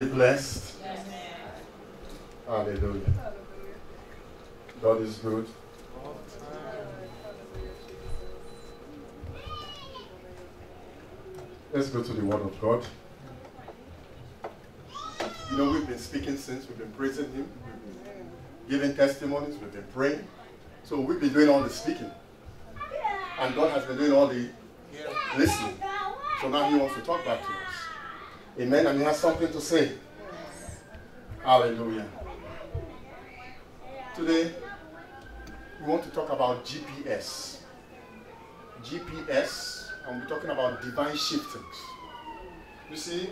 blessed. Hallelujah. God is good. Let's go to the Word of God. You know, we've been speaking since, we've been praising Him, we've been giving testimonies, we've been praying. So we've been doing all the speaking. And God has been doing all the listening. So now He wants to talk back to us. Amen. And He has something to say. Hallelujah. Today, we want to talk about GPS. GPS, and we're talking about divine shiftings. You see,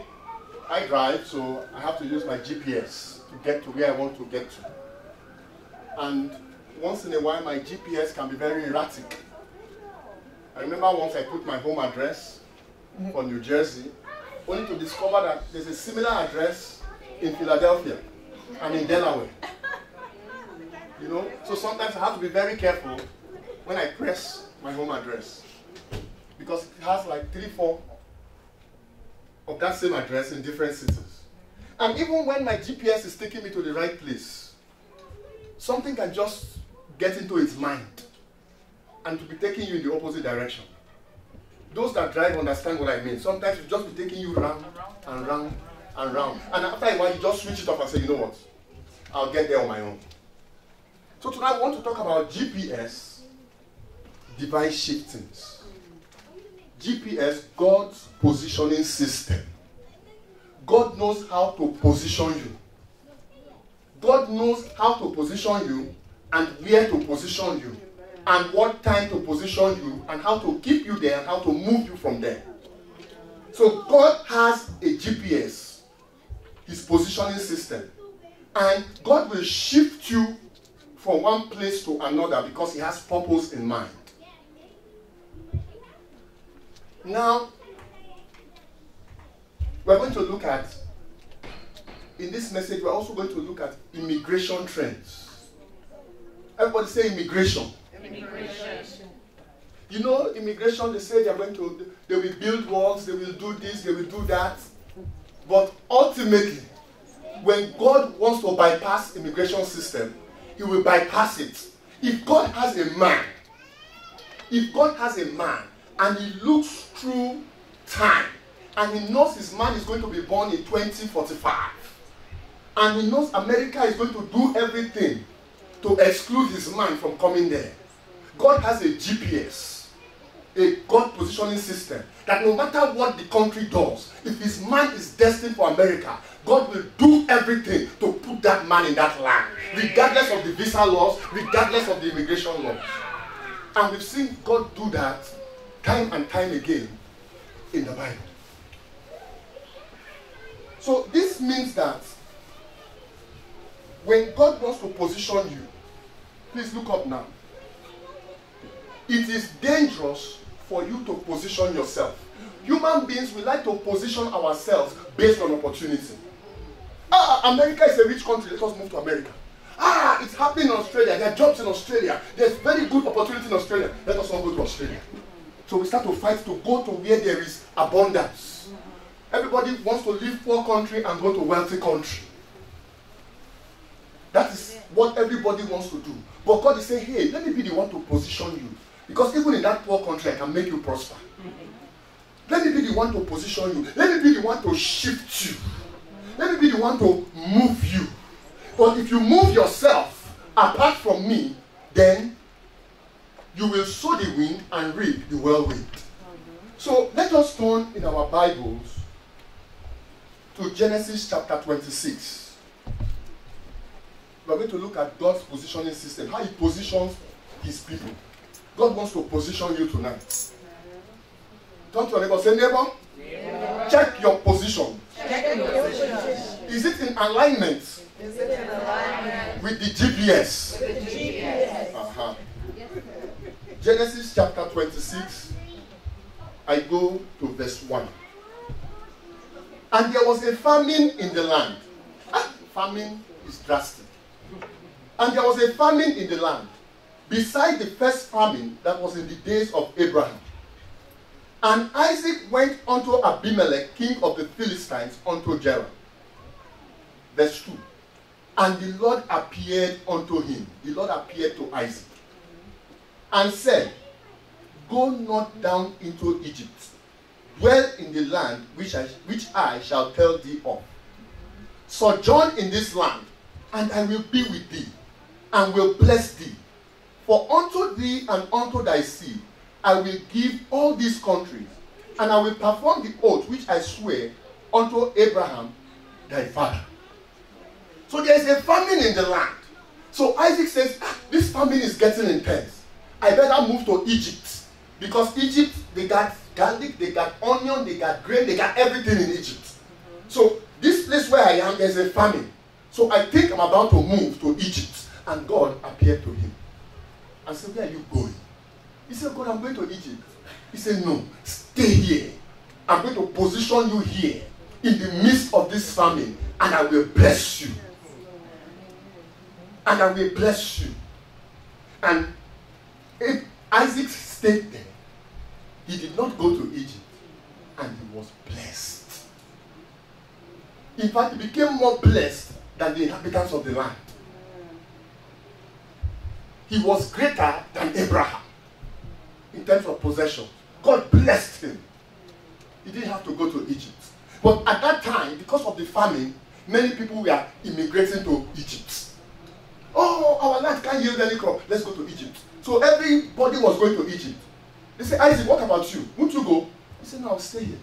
I drive, so I have to use my GPS to get to where I want to get to. And once in a while, my GPS can be very erratic. I remember once I put my home address for New Jersey, only to discover that there's a similar address in Philadelphia and in Delaware. You know, so sometimes I have to be very careful when I press my home address because it has like three, four of that same address in different cities. And even when my GPS is taking me to the right place, something can just get into its mind and to be taking you in the opposite direction. Those that drive understand what I mean. Sometimes it just be taking you round and round and round. And after a while, you just switch it off and say, you know what? I'll get there on my own. So tonight, I want to talk about GPS, device shiftings. GPS, God's positioning system. God knows how to position you. God knows how to position you and where to position you and what time to position you and how to keep you there and how to move you from there. So God has a GPS, his positioning system. And God will shift you from one place to another because he has purpose in mind. Now, we're going to look at, in this message, we're also going to look at immigration trends. Everybody say immigration. Immigration. You know, immigration, they say they're going to, they will build walls, they will do this, they will do that. But ultimately, when God wants to bypass immigration system, he will bypass it. If God has a man, if God has a man and he looks through time and he knows his man is going to be born in 2045 and he knows America is going to do everything to exclude his man from coming there. God has a GPS, a God positioning system that no matter what the country does, if his man is destined for America, God will do everything to put that man in that land, regardless of the visa laws, regardless of the immigration laws. And we've seen God do that time and time again in the Bible. So this means that when God wants to position you, please look up now. It is dangerous for you to position yourself. Human beings, we like to position ourselves based on opportunity. Ah, America is a rich country. Let us move to America. Ah, it's happening in Australia. There are jobs in Australia. There's very good opportunity in Australia. Let us all go to Australia. So we start to fight to go to where there is abundance. Everybody wants to leave poor country and go to wealthy country. That is what everybody wants to do. But God is saying, hey, let me be the one to position you. Because even in that poor country, I can make you prosper. Mm-hmm. Let me be the one to position you. Let me be the one to shift you. Let me be the one to move you. But if you move yourself apart from me, then you will sow the wind and reap the whirlwind. Mm-hmm. So let us turn in our Bibles to Genesis chapter 26. We're going to look at God's positioning system, how He positions His people. God wants to position you tonight. To your neighbor, say, neighbor, Neighbor. check your position. Check your position. Is it in alignment Is it in alignment with the GPS? with the GPS? Uh-huh. Genesis chapter 26, I go to verse 1. And there was a famine in the land. Ah, famine is drastic. And there was a famine in the land, beside the first famine that was in the days of Abraham. And Isaac went unto Abimelech, king of the Philistines, unto Gerar. Verse 2. And the Lord appeared unto him. The Lord appeared to Isaac and said, Go not down into Egypt. Dwell in the land which I, which I shall tell thee of. Sojourn in this land, and I will be with thee, and will bless thee. For unto thee and unto thy seed I will give all these countries, and I will perform the oath which I swear unto Abraham thy father. So there is a famine in the land. So Isaac says, "Ah, This famine is getting intense. I better move to Egypt. Because Egypt, they got garlic, they got onion, they got grain, they got everything in Egypt. So this place where I am, there's a famine. So I think I'm about to move to Egypt. And God appeared to him. And said, Where are you going? He said, God, I'm going to Egypt. He said, No, stay here. I'm going to position you here in the midst of this famine, and I will bless you. And I will bless you. And if Isaac stayed there, he did not go to Egypt, and he was blessed. In fact, he became more blessed than the inhabitants of the land. He was greater than Abraham in terms of possession. God blessed him. He didn't have to go to Egypt. But at that time, because of the famine, many people were immigrating to Egypt. Oh, our land can't yield any crop. Let's go to Egypt. So everybody was going to Egypt. They said, Isaac, what about you? Won't you go? He said, No, I'll stay here.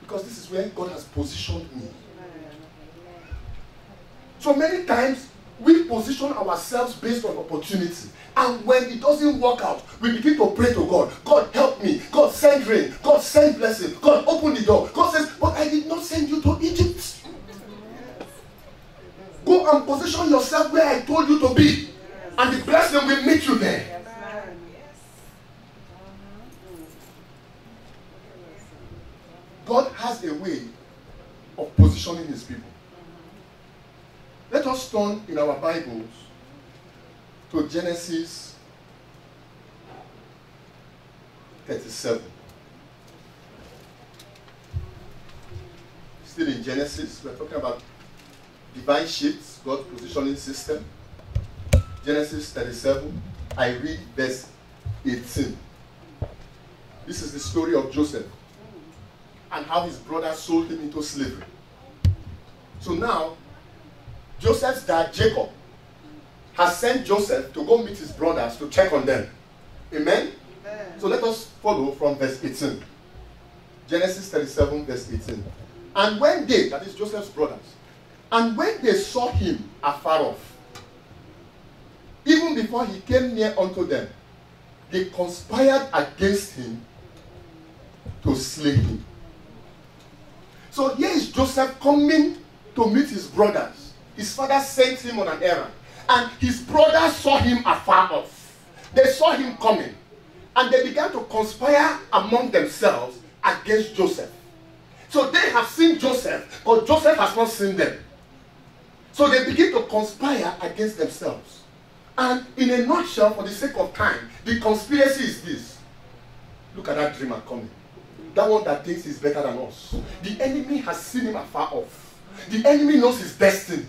Because this is where God has positioned me. So many times we position ourselves based on opportunity. And when it doesn't work out, we begin to pray to God. God help me. God send rain. God send blessing. God open the door. God says, But I did not send you to Egypt. Go and position yourself where I told you to be. And the blessing will meet you there. God has a way of positioning his people. Let us turn in our Bibles to Genesis 37. Still in Genesis, we're talking about divine shifts, God's positioning system. Genesis 37, I read verse 18. This is the story of Joseph and how his brother sold him into slavery. So now, Joseph's dad, Jacob, has sent Joseph to go meet his brothers to check on them. Amen? So let us follow from verse 18. Genesis 37, verse 18. And when they, that is Joseph's brothers, and when they saw him afar off, even before he came near unto them, they conspired against him to slay him. So here is Joseph coming to meet his brothers. His father sent him on an errand, and his brothers saw him afar off. They saw him coming, and they began to conspire among themselves against Joseph. So they have seen Joseph, but Joseph has not seen them. So they begin to conspire against themselves. And in a nutshell, for the sake of time, the conspiracy is this. Look at that dreamer coming. That one that thinks he's better than us. The enemy has seen him afar off. The enemy knows his destiny.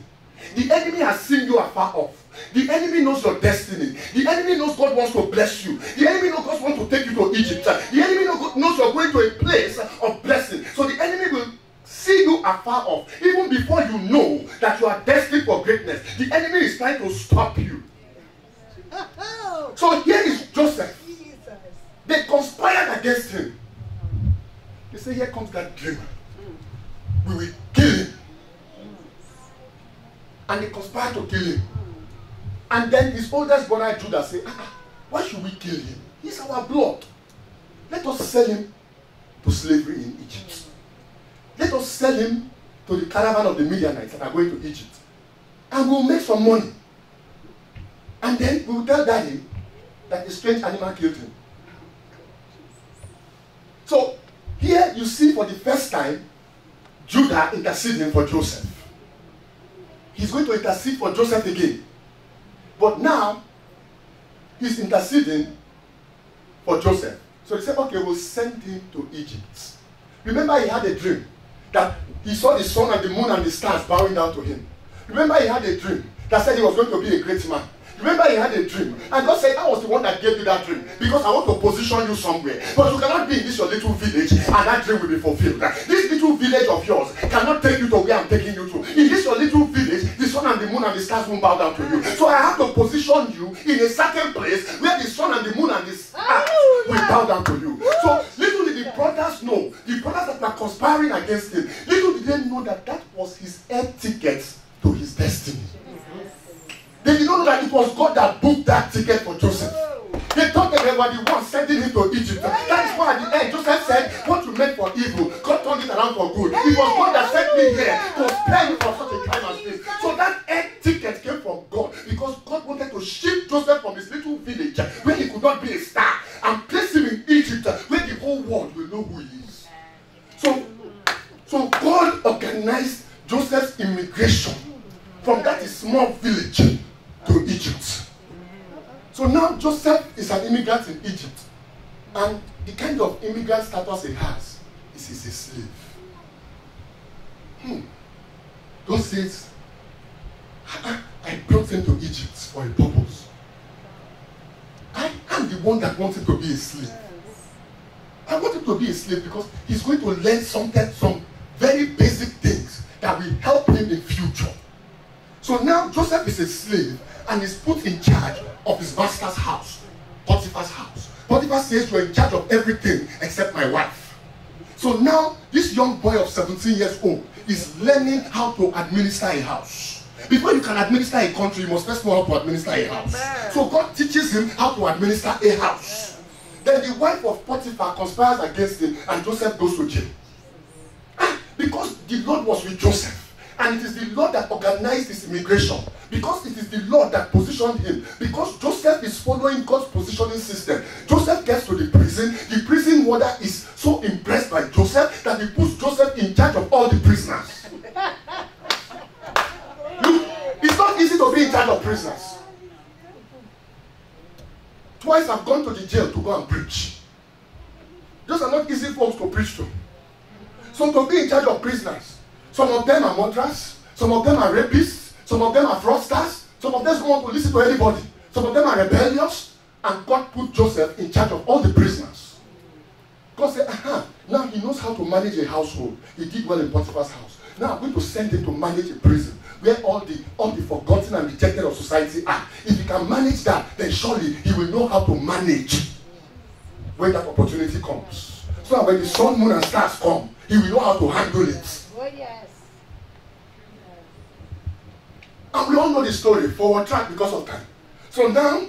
The enemy has seen you afar off. The enemy knows your destiny. The enemy knows God wants to bless you. The enemy knows God wants to take you to Egypt. The enemy knows you're going to a place of blessing. So the enemy will see you afar off. Even before you know that you are destined for greatness, the enemy is trying to stop you. So here is Joseph. They conspired against him. They say, Here comes that dreamer. We will kill him. And they conspired to kill him. And then his oldest brother Judah said, ah, ah, Why should we kill him? He's our blood. Let us sell him to slavery in Egypt. Let us sell him to the caravan of the Midianites that are going to Egypt. And we'll make some money. And then we'll tell daddy that a strange animal killed him. So here you see for the first time Judah interceding for Joseph. He's going to intercede for Joseph again. But now he's interceding for Joseph. So they said, okay, we'll send him to Egypt. Remember, he had a dream. that he saw the sun and the moon and the stars bowing down to him. Remember, he had a dream that said he was going to be a great man. Remember, he had a dream, and God said, "I was the one that gave you that dream because I want to position you somewhere. But you cannot be in this your little village, and that dream will be fulfilled. This little village of yours cannot take you to where I'm taking you to. In this your little sun and the moon and the stars won't bow down to you. So I have to position you in a certain place where the sun and the moon and the stars will bow down to you. So little did the brothers know, the brothers that were conspiring against him, little did they know that that was his air ticket to his destiny. They did not know that it was God that booked that ticket for Joseph. They thought that they were the ones sending him to Egypt. That is why at the end Joseph said, What you meant for evil, turned it around for good. It was God that sent me here to spare you for such a time as this. So that air ticket came from God because God wanted to shift Joseph from his little village where he could not be a star and place him in Egypt where the whole world will know who he is. So, so God organized Joseph's immigration from that small village to Egypt. So now Joseph is an immigrant in Egypt. And the kind of immigrant status he has is a slave. Hmm. God says, I, brought him to Egypt for a purpose. I am the one that wanted to be a slave. I want him to be a slave because he's going to learn something, some very basic things that will help him in the future. So now Joseph is a slave and is put in charge of his master's house, Potiphar's house. Potiphar says you're in charge of everything. So now this young boy of 17 years old is learning how to administer a house. Before you can administer a country, you must first know how to administer a house. So God teaches him how to administer a house. Then the wife of Potiphar conspires against him and Joseph goes to jail. Ah, because the Lord was with Joseph. And it is the Lord that organized his immigration. Because it is the Lord that positioned him. Because Joseph is following God's positioning system. Joseph gets to the prison. The prison warder is so impressed by Joseph that he puts Joseph in charge of all the prisoners. Look, it's not easy to be in charge of prisoners. Twice I've gone to the jail to go and preach. Those are not easy folks to preach to. So to be in charge of prisoners, some of them are murderers, some of them are rapists, some of them are fraudsters, some of them don't want to listen to anybody, some of them are rebellious, and God put Joseph in charge of all the prisoners. God said, aha, now he knows how to manage a household. He did well in Potiphar's house. Now I'm going to send him to manage a prison where all the all the forgotten and rejected of society are. If he can manage that, then surely he will know how to manage when that opportunity comes. So that when the sun, moon, and stars come, he will know how to handle it. Oh, yes. And we all know the story, forward track because of time. So now,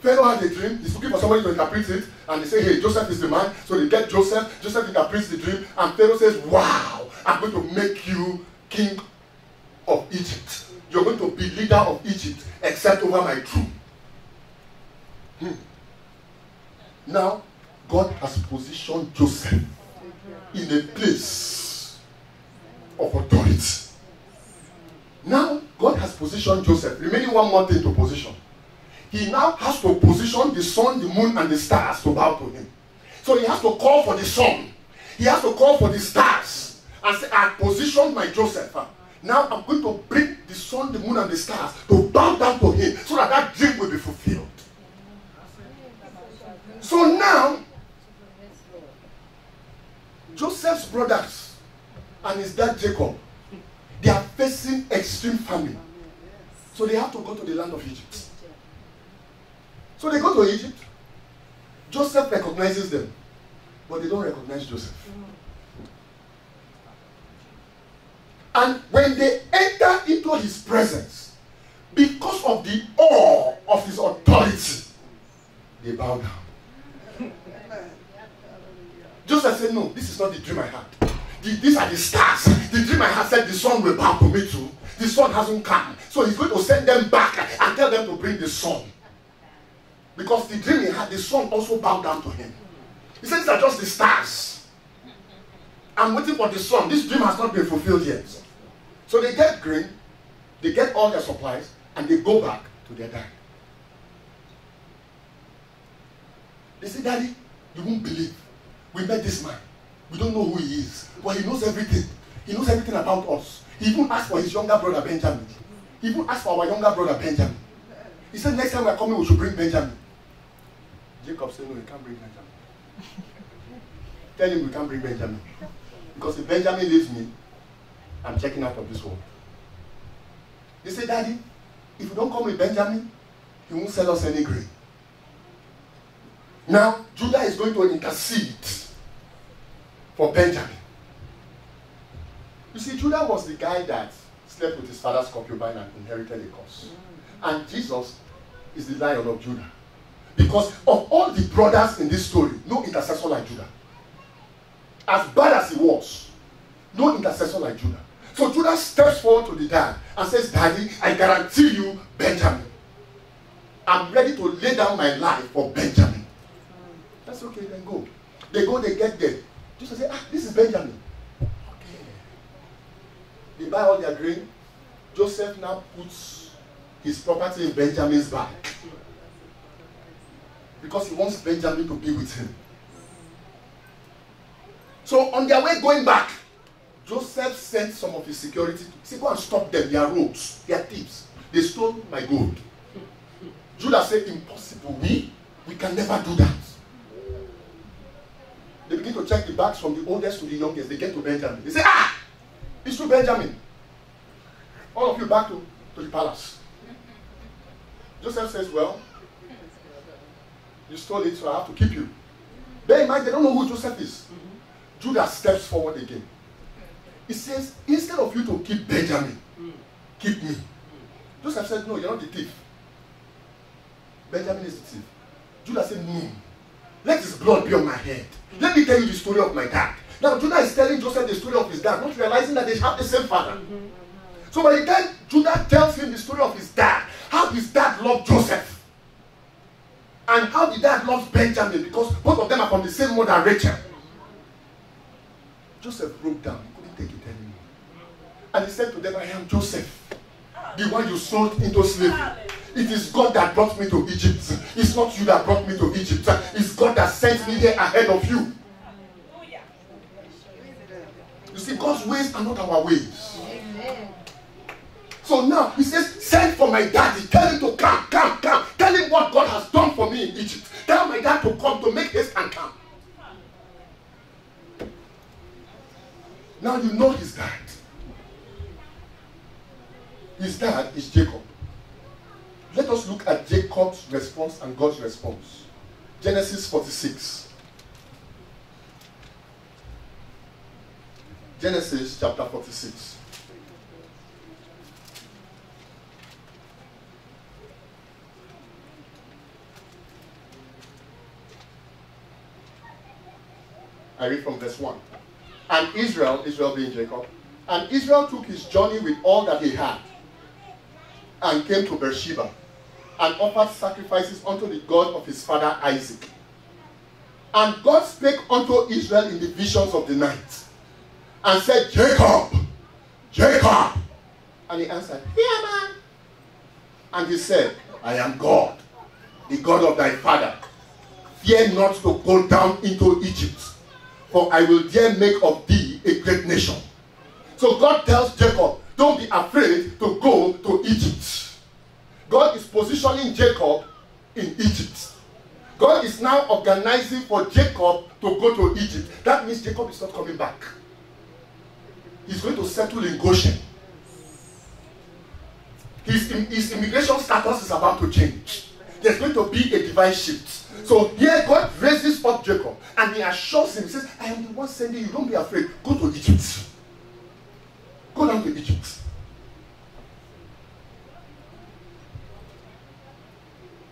Pharaoh has a dream. He's looking for somebody to interpret it. And they say, hey, Joseph is the man. So they get Joseph. Joseph interprets the dream. And Pharaoh says, wow, I'm going to make you king of Egypt. You're going to be leader of Egypt, except over my throne. Hmm. Now, God has positioned Joseph in a place of authority. Now, God has positioned Joseph, remaining one more thing to position. He now has to position the sun, the moon, and the stars to bow to him. So he has to call for the sun. He has to call for the stars and say, I positioned my Joseph. Now I'm going to bring the sun, the moon, and the stars to bow down to him so that that dream will be fulfilled. So now, Joseph's brothers and his dad Jacob, they are facing extreme famine. So they have to go to the land of Egypt. So they go to Egypt. Joseph recognizes them, but they don't recognize Joseph. And when they enter into his presence, because of the awe of his authority, they bow down. Joseph said, No, this is not the dream I had. The- these are the stars. The dream I had said the sun will bow to me too. The sun hasn't come. So he's going to send them back and tell them to bring the sun. Because the dream he had, the sun also bowed down to him. He said, These are just the stars. I'm waiting for the sun. This dream has not been fulfilled yet. So they get green, they get all their supplies, and they go back to their dad. They say, Daddy, you won't believe. We met this man. We don't know who he is, but he knows everything. He knows everything about us. He even asked for his younger brother Benjamin. He even asked for our younger brother Benjamin. He said, next time we're coming, we should bring Benjamin. Jacob said, no, you can't bring Benjamin. Tell him we can't bring Benjamin. Because if Benjamin leaves me, I'm checking out of this world. He said, Daddy, if you don't come with Benjamin, he won't sell us any grain. Now, Judah is going to intercede for Benjamin. You see, Judah was the guy that slept with his father's concubine and inherited a curse. And Jesus is the lion of Judah. Because of all the brothers in this story, no intercessor like Judah. As bad as he was, no intercessor like Judah. So Judah steps forward to the dad and says, Daddy, I guarantee you Benjamin. I'm ready to lay down my life for Benjamin. That's okay, then go. They go, they get there. Just say, ah, this is Benjamin. Okay. They buy all their grain. Joseph now puts his property in Benjamin's bag. Because he wants Benjamin to be with him. So on their way going back, Joseph sent some of his security to say, go and stop them. They are rogues. They are thieves. They stole my gold. Judah said, impossible. We, we can never do that. Begin to check the bags from the oldest to the youngest. They get to Benjamin. They say, ah, it's to Benjamin. All of you back to, to the palace. Joseph says, well, you stole it, so I have to keep you. Bear in mind, they don't know who Joseph is. Judah steps forward again. He says, instead of you to keep Benjamin, keep me. Joseph said, no, you're not the thief. Benjamin is the thief. Judah said, no. Let his blood be on my head. Let me tell you the story of my dad. Now, Judah is telling Joseph the story of his dad, not realizing that they have the same father. So by the time Judah tells him the story of his dad, how his dad loved Joseph, and how the dad loves Benjamin, because both of them are from the same mother, Rachel. Joseph broke down. He couldn't take it anymore. And he said to them, I am Joseph, the one you sold into slavery. It is God that brought me to Egypt. It's not you that brought me to Egypt. It's God that sent me here ahead of you. You see, God's ways are not our ways. So now he says, Send for my daddy. Tell him to come, come, come. Tell him what God has done for me in Egypt. Tell my dad to come to make haste and come. Now you know his dad. His dad is Jacob. Let us look at Jacob's response and God's response. Genesis 46. Genesis chapter 46. I read from verse 1. And Israel, Israel being Jacob, and Israel took his journey with all that he had and came to Beersheba and offered sacrifices unto the God of his father Isaac. And God spake unto Israel in the visions of the night and said, Jacob, Jacob. And he answered, Here, man. And he said, I am God, the God of thy father. Fear not to go down into Egypt, for I will there make of thee a great nation. So God tells Jacob, don't be afraid to go to Egypt. God is positioning Jacob in Egypt. God is now organizing for Jacob to go to Egypt. That means Jacob is not coming back. He's going to settle in Goshen. His, his immigration status is about to change. There's going to be a divine shift. So here God raises up Jacob and he assures him, he says, I am the one sending you. Don't be afraid. Go to Egypt. Go down to Egypt.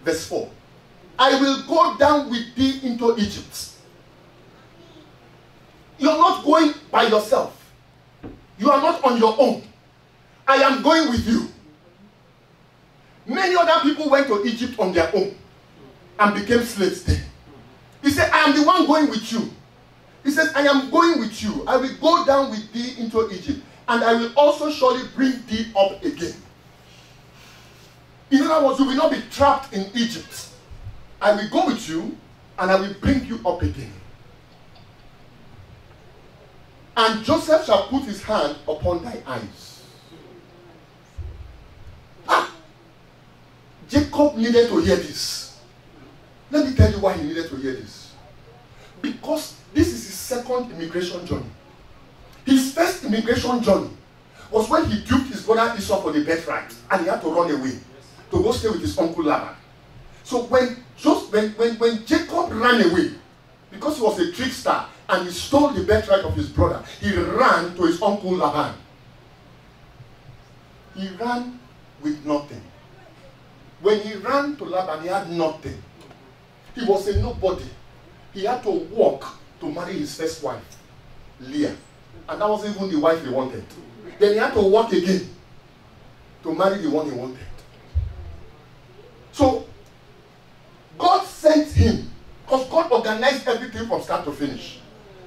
Verse 4. I will go down with thee into Egypt. You're not going by yourself. You are not on your own. I am going with you. Many other people went to Egypt on their own and became slaves there. He said, I am the one going with you. He says, I am going with you. I will go down with thee into Egypt, and I will also surely bring thee up again. In other words, you will not be trapped in Egypt. I will go with you, and I will bring you up again. and Joseph shall put his hand upon thy eyes. Ah! Jacob needed to hear this. Let me tell you why he needed to hear this. Because this is his second immigration journey. Immigration journey was when he duped his brother Esau for the birthright and he had to run away to go stay with his uncle Laban. So when just when, when, when Jacob ran away, because he was a trickster and he stole the birthright of his brother, he ran to his uncle Laban. He ran with nothing. When he ran to Laban, he had nothing. He was a nobody. He had to walk to marry his first wife, Leah. And that wasn't even the wife he wanted. Then he had to walk again to marry the one he wanted. So, God sent him because God organized everything from start to finish.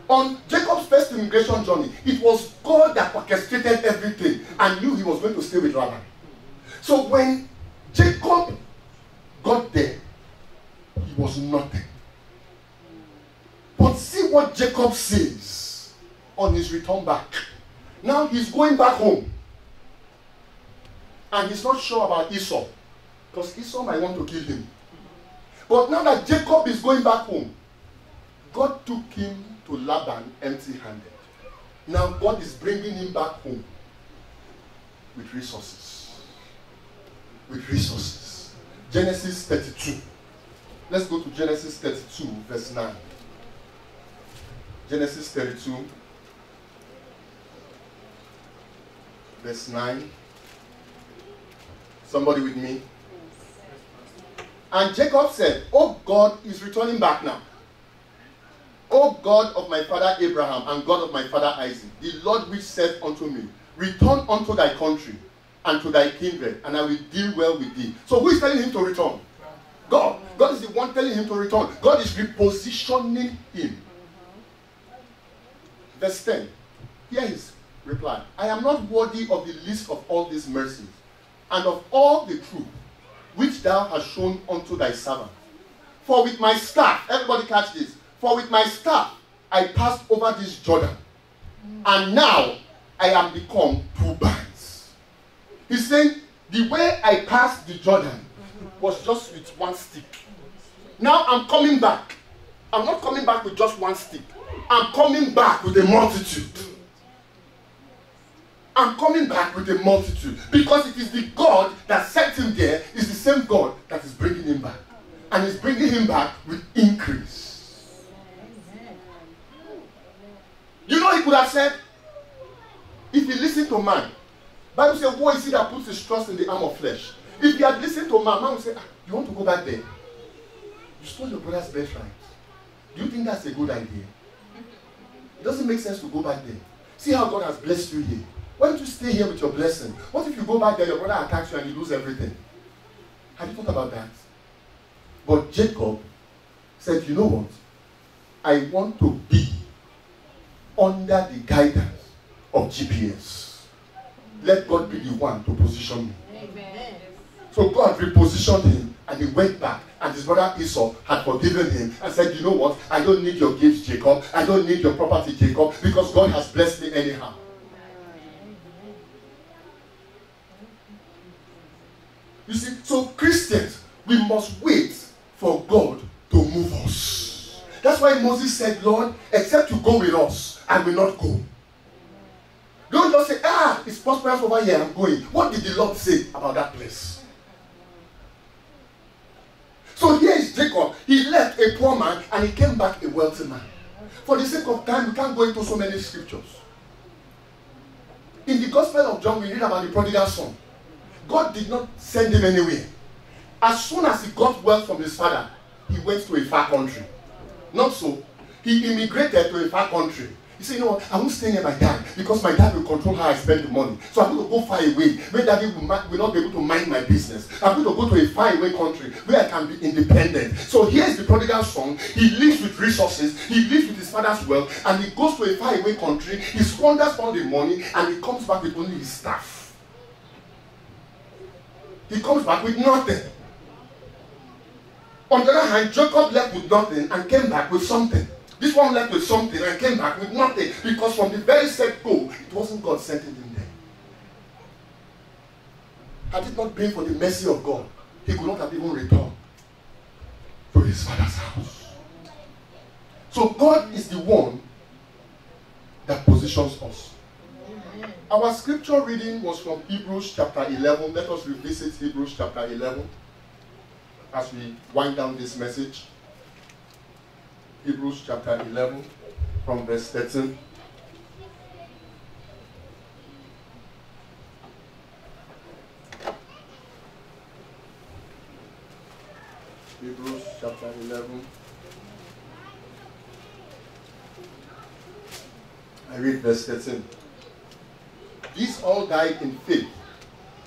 On Jacob's first immigration journey, it was God that orchestrated everything and knew he was going to stay with Laban. So when Jacob got there, he was nothing. But see what Jacob says on his return back. Now he's going back home. And he's not sure about Esau. Because Esau might want to kill him. But now that Jacob is going back home, God took him to Laban empty handed. Now God is bringing him back home with resources. With resources. Genesis 32. Let's go to Genesis 32, verse 9. Genesis 32, verse 9. Somebody with me? And Jacob said, Oh God is returning back now. O God of my father Abraham and God of my father Isaac, the Lord which said unto me, Return unto thy country and to thy kindred, and I will deal well with thee. So who is telling him to return? God. God is the one telling him to return. God is repositioning him. Verse 10. Here is reply. I am not worthy of the least of all these mercies, and of all the truth which thou hast shown unto thy servant. For with my staff, everybody catch this. For with my staff I passed over this Jordan, and now I am become two bands. He's saying, the way I passed the Jordan was just with one stick. Now I'm coming back. I'm not coming back with just one stick. I'm coming back with a multitude. I'm coming back with a multitude because it is the God that sent him there is the same God that is bringing him back. And is bringing him back with increase. You know, he could have said, if he listened to man, Bible says, Woe is he that puts his trust in the arm of flesh. If he had listened to man, man would say, ah, You want to go back there? You stole your brother's birthright. Do you think that's a good idea? It doesn't make sense to go back there. See how God has blessed you here. Why don't you stay here with your blessing? What if you go back there, your brother attacks you and you lose everything? Have you thought about that? But Jacob said, You know what? I want to be under the guidance of GPS. Let God be the one to position me. Amen. So God repositioned him and he went back. And his brother Esau had forgiven him and said, You know what? I don't need your gifts, Jacob. I don't need your property, Jacob, because God has blessed me anyhow. You see, so Christians, we must wait for God to move us. That's why Moses said, Lord, except you go with us, I will not go. Don't just say, ah, it's prosperous over here, I'm going. What did the Lord say about that place? So here is Jacob. He left a poor man and he came back a wealthy man. For the sake of time, we can't go into so many scriptures. In the Gospel of John, we read about the prodigal son. God did not send him anywhere. As soon as he got wealth from his father, he went to a far country. Not so. He immigrated to a far country. He said, you know what, I won't stay near my dad because my dad will control how I spend the money. So I'm going to go far away where daddy will, will not be able to mind my business. I'm going to go to a far away country where I can be independent. So here's the prodigal son. He lives with resources. He lives with his father's wealth. And he goes to a far away country. He squanders all the money and he comes back with only his staff. He comes back with nothing. On the other hand, Jacob left with nothing and came back with something. This one left with something and came back with nothing because from the very set go, it wasn't God sending him there. Had it not been for the mercy of God, he could not have even returned to his father's house. So God is the one that positions us. Our scripture reading was from Hebrews chapter 11. Let us revisit Hebrews chapter 11 as we wind down this message. Hebrews chapter 11 from verse 13. Hebrews chapter 11. I read verse 13. These all died in faith,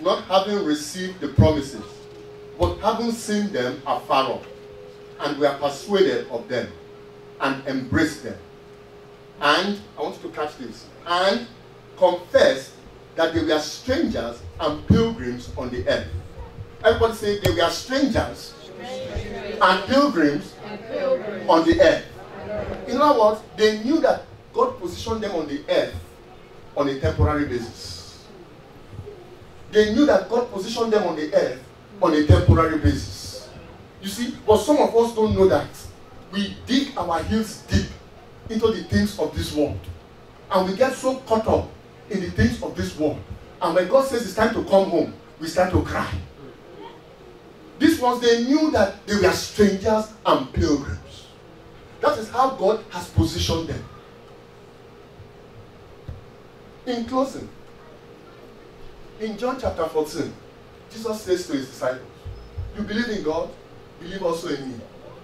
not having received the promises, but having seen them afar off, and were persuaded of them, and embraced them. And, I want you to catch this, and confessed that they were strangers and pilgrims on the earth. Everybody say they were strangers and pilgrims on the earth. In other words, they knew that God positioned them on the earth on a temporary basis. They knew that God positioned them on the earth on a temporary basis. You see, but some of us don't know that. We dig our heels deep into the things of this world. And we get so caught up in the things of this world. And when God says it's time to come home, we start to cry. These ones, they knew that they were strangers and pilgrims. That is how God has positioned them. In closing, in John chapter 14, Jesus says to his disciples, You believe in God, believe also in me.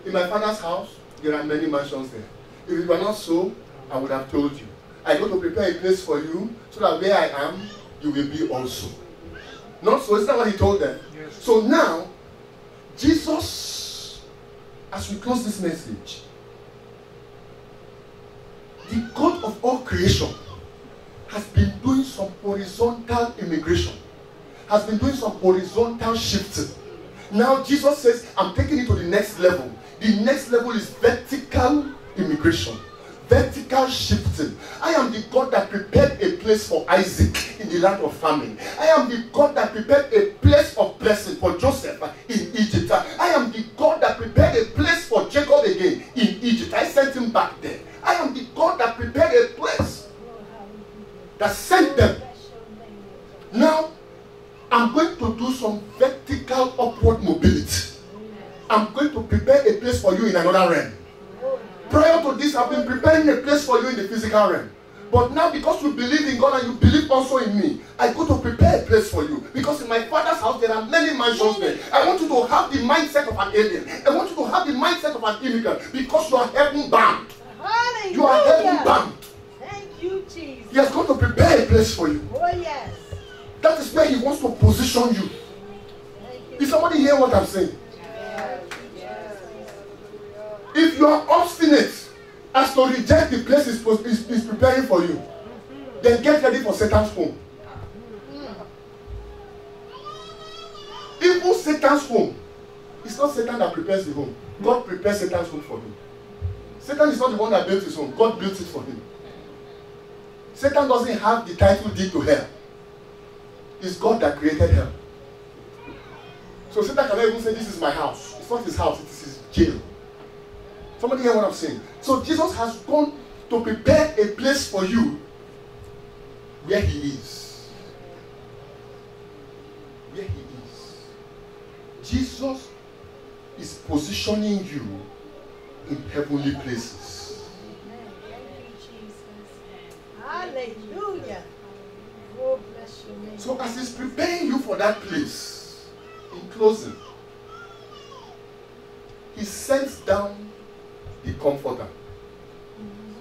In my father's house, there are many mansions there. If it were not so, I would have told you. I go to prepare a place for you so that where I am, you will be also. Not so, is that what he told them? Yes. So now, Jesus, as we close this message, the God of all creation has been doing some horizontal immigration, has been doing some horizontal shifting. Now Jesus says, I'm taking it to the next level. The next level is vertical immigration, vertical shifting. I am the God that prepared a place for Isaac in the land of famine. I am the God that prepared a place of blessing physical realm. But now, because you believe in God and you believe also in me, I go to prepare a place for you. Because in my father's house, there are many mansions there. I want you to have the mindset of an alien. I want you to have the mindset of an immigrant. Because you are heaven bound. You are heaven Hallelujah. bound. Thank you, Jesus. He has got to prepare a place for you. Oh, yes. That is where he wants to position you. You. Is somebody hear what I'm saying? Yes. Yes. If you are obstinate as to reject the place is, is, is preparing for you, then get ready for Satan's home. Even Satan's home, it's not Satan that prepares the home. God prepares Satan's home for him. Satan is not the one that built his home. God built it for him. Satan doesn't have the title deed to hell. It's God that created hell. So Satan cannot even say, This is my house. It's not his house, it is his jail. Somebody hear what I'm saying? So Jesus has gone to prepare a place for you where he is. Where he is. Jesus is positioning you in heavenly places. Thank you, Jesus. Hallelujah. Oh, bless your name. So as he's preparing you for that place, in closing, he sends down the comforter.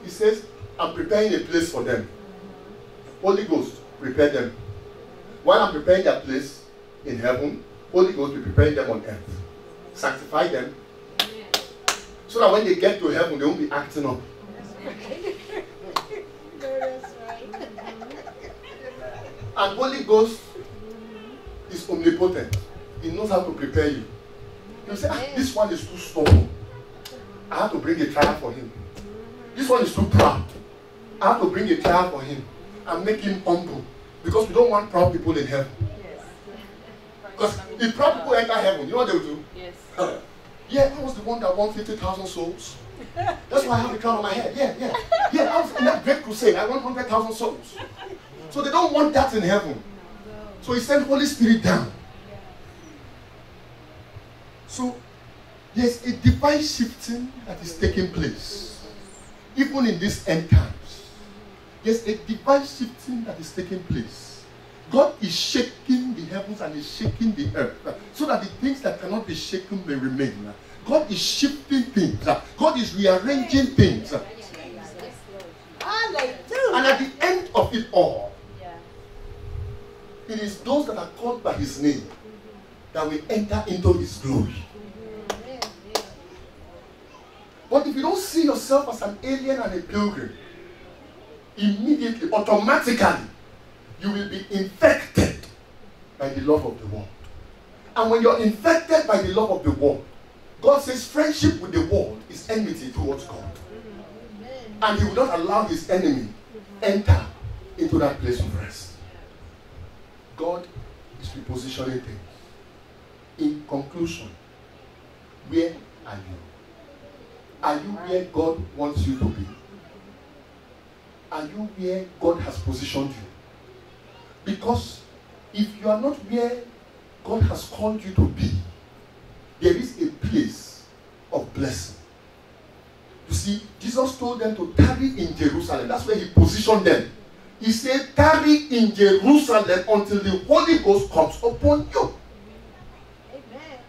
He says, I'm preparing a place for them. Holy Ghost, prepare them. While I'm preparing their place in heaven, Holy Ghost will prepare them on earth. Sanctify them. So that when they get to heaven, they won't be acting up. And Holy Ghost is omnipotent. He knows how to prepare you. You say, ah, this one is too stubborn. I have to bring a trial for him. this one is too proud. I have to bring a child for him and make him humble because we don't want proud people in heaven. Because if proud people enter heaven, you know what they will do? Yes. Yeah, I was the one that won 50,000 souls. That's why I have the crown on my head. Yeah, yeah. Yeah, I was in that great crusade. I won 100,000 souls. So they don't want that in heaven. So he sent Holy Spirit down. So there's a divine shifting that is taking place. Even in these end times. There's a divine shifting that is taking place. God is shaking the heavens and is shaking the earth so that the things that cannot be shaken may remain. God is shifting things. God is rearranging things. And at the end of it all, it is those that are called by his name that will enter into his glory. But if you don't see yourself as an alien and a pilgrim, immediately, automatically, you will be infected by the love of the world. And when you're infected by the love of the world, God says friendship with the world is enmity towards God. And He will not allow His enemy enter into that place of rest. God is repositioning things. In conclusion, where are you? Are you where God wants you to be? Are you where God has positioned you? Because if you are not where God has called you to be, there is a place of blessing. You see, Jesus told them to tarry in Jerusalem. That's where he positioned them. He said, tarry in Jerusalem until the Holy Ghost comes upon you. Amen.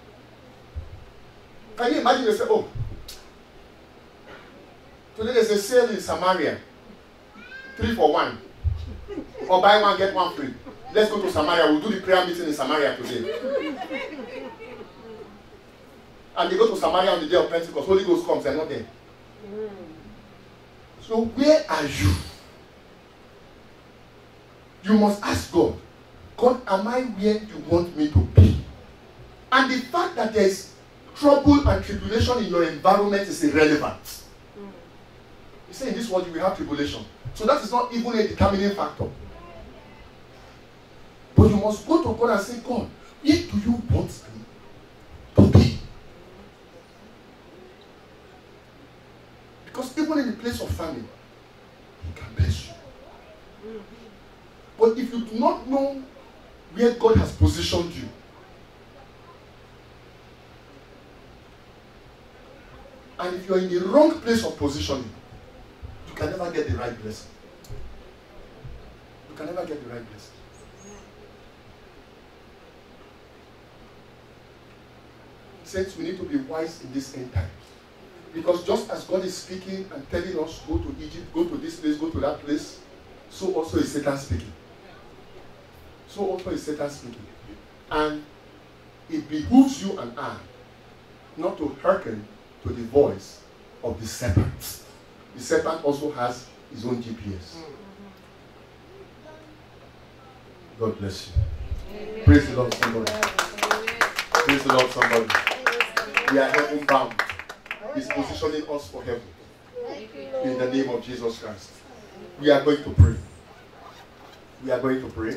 Can you imagine yourself? Oh, today there's a sale in Samaria. Three for one. Or buy one, get one free. Let's go to Samaria. We'll do the prayer meeting in Samaria today. And they go to Samaria on the day of Pentecost. Holy Ghost comes, they're not there. So where are you? You must ask God, God, am I where you want me to be? And the fact that there's trouble and tribulation in your environment is irrelevant. You say in this world you will have tribulation. So that is not even a determining factor. But you must go to God and say, God, where do you want me to be? Because even in the place of famine, He can bless you. But if you do not know where God has positioned you, and if you are in the wrong place of positioning, can never get the right blessing. You can never get the right blessing. Saints, we need to be wise in this end time. Because just as God is speaking and telling us, go to Egypt, go to this place, go to that place, so also is Satan speaking. So also is Satan speaking. And it behooves you and I not to hearken to the voice of the serpent. The serpent also has his own GPS. God bless you. Praise the Lord, somebody. Praise the Lord, somebody. We are heaven bound. He's positioning us for heaven. In the name of Jesus Christ. We are going to pray. We are going to pray.